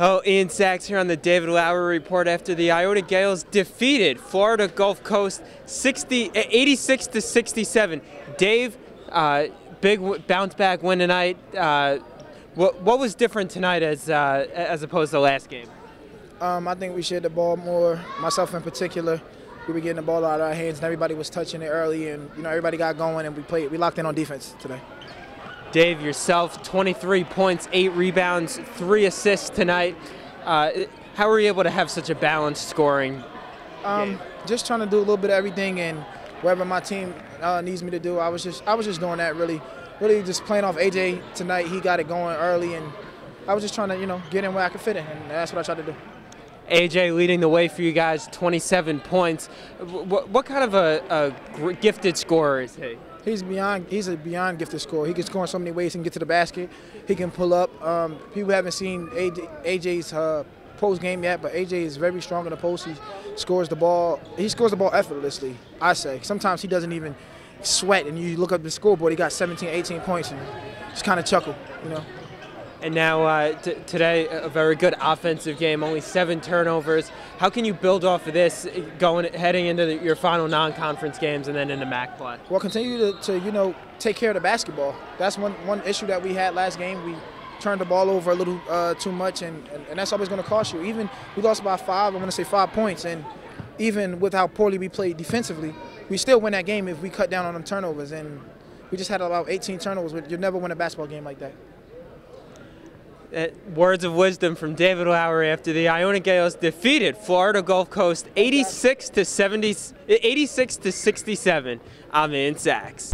Oh, Ian Sacks here on the David Laury report after the Iona Gaels defeated Florida Gulf Coast 60, 86 to 67. Dave, uh, big bounce back win tonight. Uh, what, what was different tonight as uh, as opposed to last game? Um, I think we shared the ball more. Myself in particular, we were getting the ball out of our hands, and everybody was touching it early, and you know everybody got going, and we played. We locked in on defense today. Dave, yourself, 23 points, eight rebounds, three assists tonight. Uh, how were you able to have such a balanced scoring? Um, just trying to do a little bit of everything, and whatever my team uh, needs me to do, I was just I was just doing that really, really just playing off AJ tonight. He got it going early, and I was just trying to you know get in where I could fit in, and that's what I tried to do. AJ leading the way for you guys, 27 points. What, what kind of a, a gifted scorer is he? He's beyond. He's a beyond gifted scorer. He can score in so many ways. He can get to the basket. He can pull up. Um, people haven't seen AJ, AJ's uh, post game yet, but AJ is very strong in the post. He scores the ball. He scores the ball effortlessly. I say. Sometimes he doesn't even sweat, and you look up the scoreboard. He got 17, 18 points, and just kind of chuckle, you know. And now uh, today, a very good offensive game, only seven turnovers. How can you build off of this going heading into the, your final non-conference games and then into the MAAC play? Well, continue to, to, you know take care of the basketball. That's one one issue that we had last game. We turned the ball over a little uh, too much, and, and, and that's always going to cost you. Even we lost by five. I'm going to say five points, and even with how poorly we played defensively, we still win that game if we cut down on them turnovers. And we just had about 18 turnovers. You never win a basketball game like that. Uh, words of wisdom from David Laury after the Iona Gaels defeated Florida Gulf Coast 86 to 70, 86 to 67. I'm Ian Sacks.